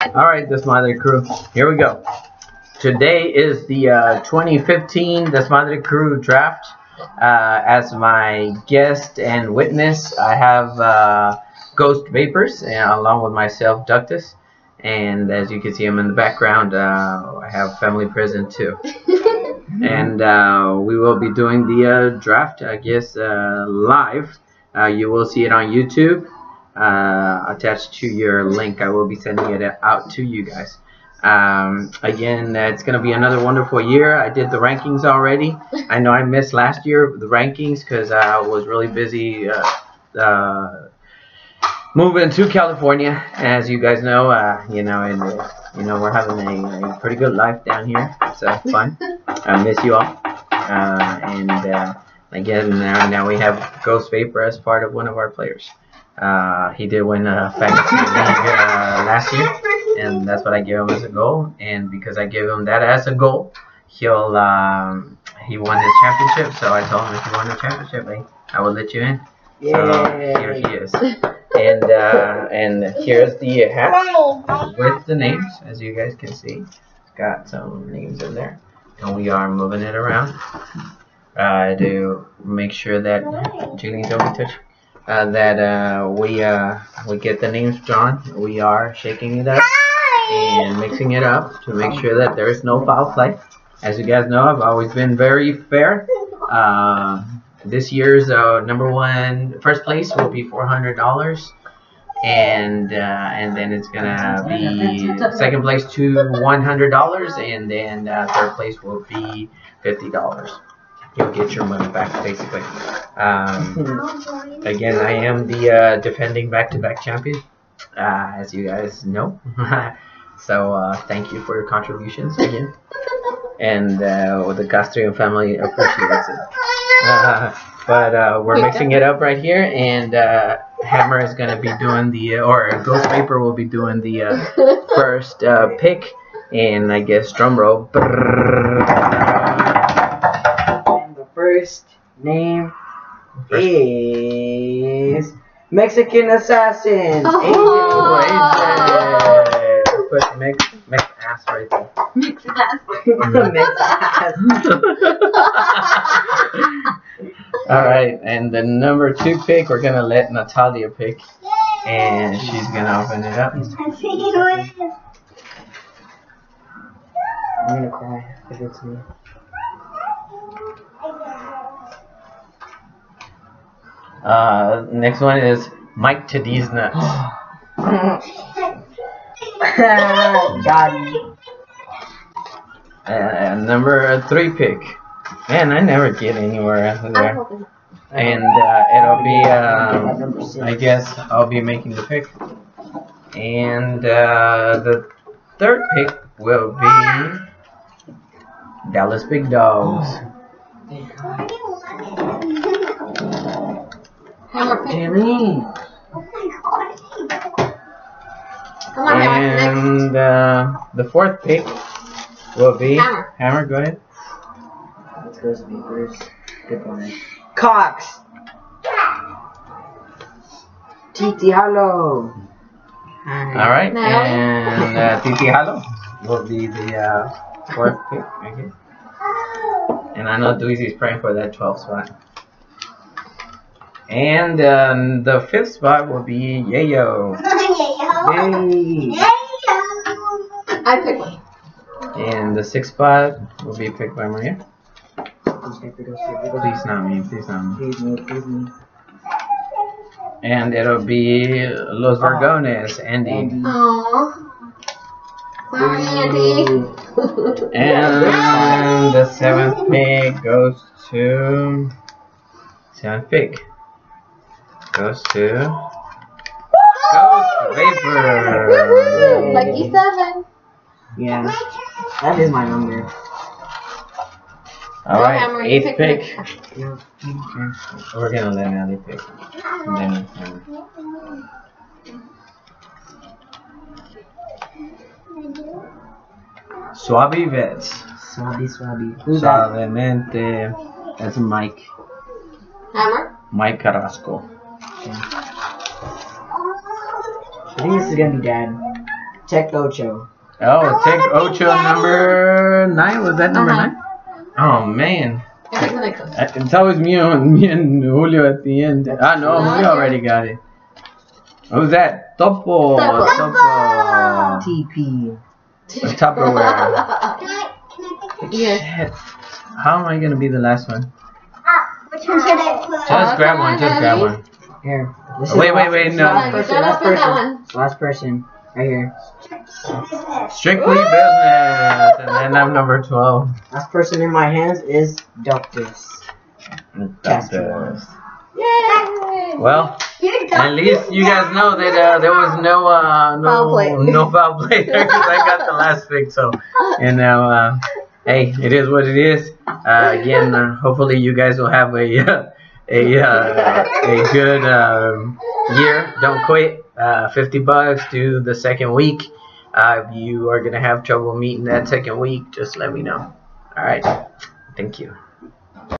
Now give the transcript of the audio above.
Alright, Desmadre crew, here we go. Today is the uh, 2015 Desmadre crew draft. Uh, as my guest and witness, I have uh, Ghost Vapors and along with myself, Ductus. And as you can see him in the background, uh, I have Family Prison too. and uh, we will be doing the uh, draft, I guess, live. you will see it on YouTube uh, attached to your link. I will be sending it out to you guys. Um, again, it's going to be another wonderful year. I did the rankings already. I know I missed last year the rankings because I was really busy uh, uh, moving to California. As you guys know, uh, you know, and uh, you know we're having a, a, pretty good life down here. So fun. I miss you all. Uh, and again, now, now we have Ghost Vapor as part of one of our players. Uh, he did win a fantasy league uh, last year, and that's what I gave him as a goal. And because I gave him that as a goal, he'll um, he won his championship. So I told him if you won the championship, I, I will let you in. Yeah. So here he is. And uh, and here's the hat with the names, as you guys can see. It's got some names in there, and we are moving it around uh, to make sure that Julian don't uh, that uh, we uh, we get the names drawn. We are shaking it up and mixing it up to make sure that there is no foul play. As you guys know, I've always been very fair. Uh, this year's uh, number one first place will be four hundred dollars, and uh, and then it's gonna be second place to one hundred dollars, and then third place will be fifty dollars you'll get your money back, basically. Um, again, I am the uh, defending back-to-back champion, uh, as you guys know. so uh, thank you for your contributions again. And uh, the Castrian family appreciates it. Uh, but uh, we're mixing it up right here, and Hammer is going to be doing the, or Ghost Vapor will be doing the first pick. And I guess drum roll. Brrr, first name is Mexican Assassin. Oh. AJ. Put Mex Mex ass right there. Mex ass. Mex ass. All right, and the number two pick, we're gonna let Natalia pick, and she's gonna open it up. I'm gonna cry if it's me. Uh, next one is Mike to these nuts. God. And number three pick. Man, I never get anywhere there. And uh, it'll be, um, I guess I'll be making the pick. And uh, the third pick will be Dallas Big Dogs. Hammer pick. Jamie. Come on, Hammer. And uh, the fourth pick will be Hammer. Hammer, go ahead. Let's go speakers. Good one. Cox. Titi Hollow. All right, no. and uh, Titi Hollow will be the uh, fourth pick. Okay. And I know Dweezy's praying for that 12 spot. And um, the fifth spot will be Yayo. Yayo. Yay. I pick one. And the sixth spot will be picked by Maria. Please not me, please not me. Please me, please me. And it'll be Los Vergones, Andy. Aww. Sorry, Andy. and the seventh pick goes to seventh pick goes to Ghost Vapor. Lucky seven. Yeah, that is my number. All right, eighth pick. Yeah. Okay. We're gonna let Allie pick. And then, um, Suave Vets. Suave, suave. Suavemente. That's Mike. Hammer? Mike Carrasco. I think this is gonna be dad. Tech Ocho. Oh, take Ocho number nine. Was that number Uh-huh. nine? Oh man, I think the. Uh, it's always me and me and Julio at the end. Ah no, Julio already got it. Who's that? Topo. Topo. Topo. TP. Tupperware. Yes. Shit. How am I gonna be the last one? Which one should I put? Just Uh, grab one. Just grab one. Here. This Wait, the wait, last- wait, no. the Last person. Last that person. one. Last person. Right here. Strictly business, and then I'm number twelve. Last person in my hands is Doctus. That's it. Yay! Well, at least you guys know that uh, there was no uh, no Foul play. no foul play there because I got the last pick. So, and now, uh, hey, it is what it is. Uh, again, uh, hopefully you guys will have a uh, a uh, a good um, year. Don't quit. Uh, Fifty bucks to the second week. Uh, if you are gonna have trouble meeting that second week, just let me know. All right. Thank you.